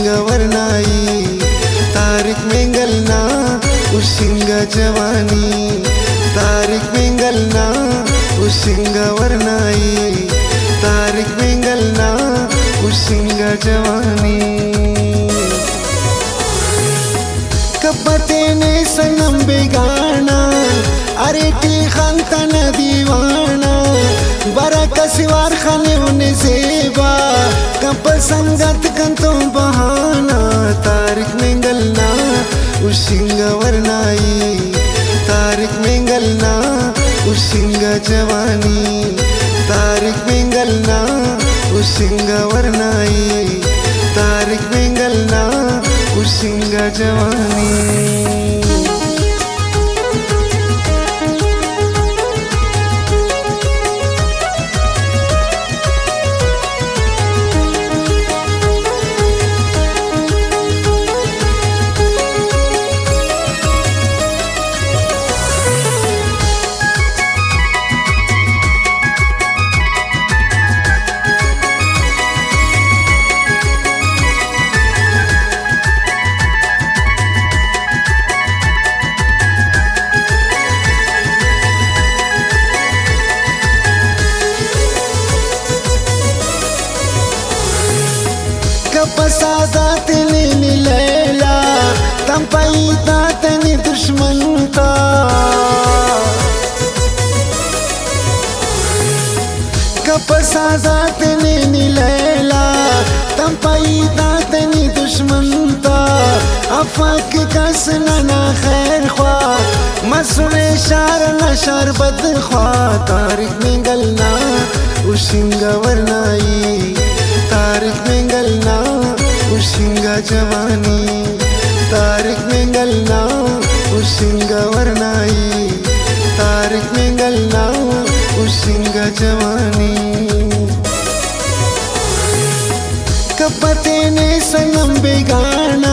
सिंग वरनाई, तारिक मेंगलना उस सिंग जवानी। तारिक मेंगलना उस सिंग वरनाई। तारिक मेंगलना उस सिंग जवानी। संगत कंतों बहाना तारिक मिंगलना उसिंगा वरनाई। तारिक मिंगलना उसिंगा जवानी। तारिक मिंगलना उसिंगा वरनाई। तारिक मिंगलना उसिंगा जवानी। कपसादात लेनी लैला तम पैदा तनी दुश्मन का अफक कस ना खैर ख्वा मसुरे शार न शरबत ख्वा। तारिक मिंगलना उशिंगा वरनाई तारिक मिंगलना उशिंगा जवानी। तारिक मिंगलना उशिंगा वरनाई तारिक मिंगलना उशिंगा जवानी। कपते ने सनम बेगाना,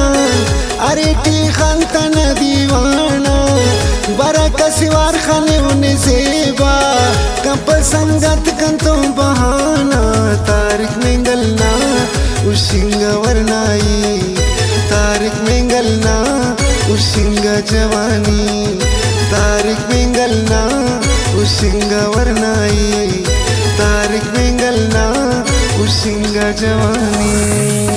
अरे टी खानता न दीवाना। बरा कसिवार खाने उन्हें सेवा, कप संगत कंतों बहाना। तारिक मिंगलना उशिंगा वरनाई तारिक मिंगलना उशिंगा जवानी। तारिक मिंगलना उशिंगा वरनाई तारिक मिंगलना उसिंग जवानी।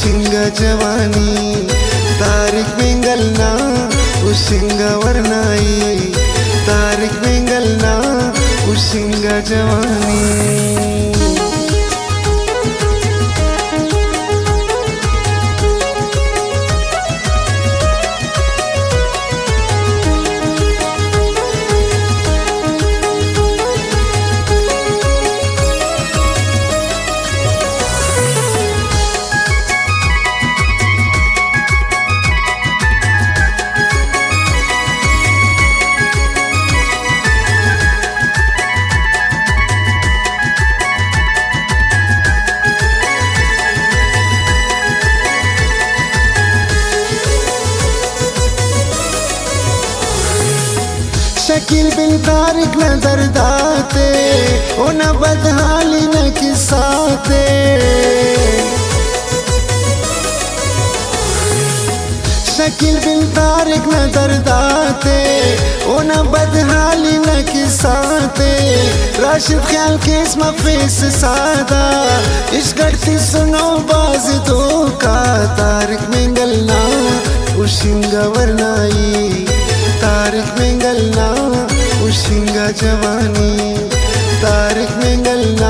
उशिंगा जवानी तारिक उस सिंह वरनाई तारिक उस सिंह जवानी। शकील बिन तारिक न दरदाते, ओ न बदहाली न किसाते शकील बिन तारिक न दरदाते, ओ न बदहाली न किसाते राशिद ख्याल के इसमें फेस सादा इस करती सुनो बाज दो का तारिक मिंगलना उशिंगा वरनाई, तारिक मिंगलना उशिंगा जवानी तारिक मिंगलना उशिंगा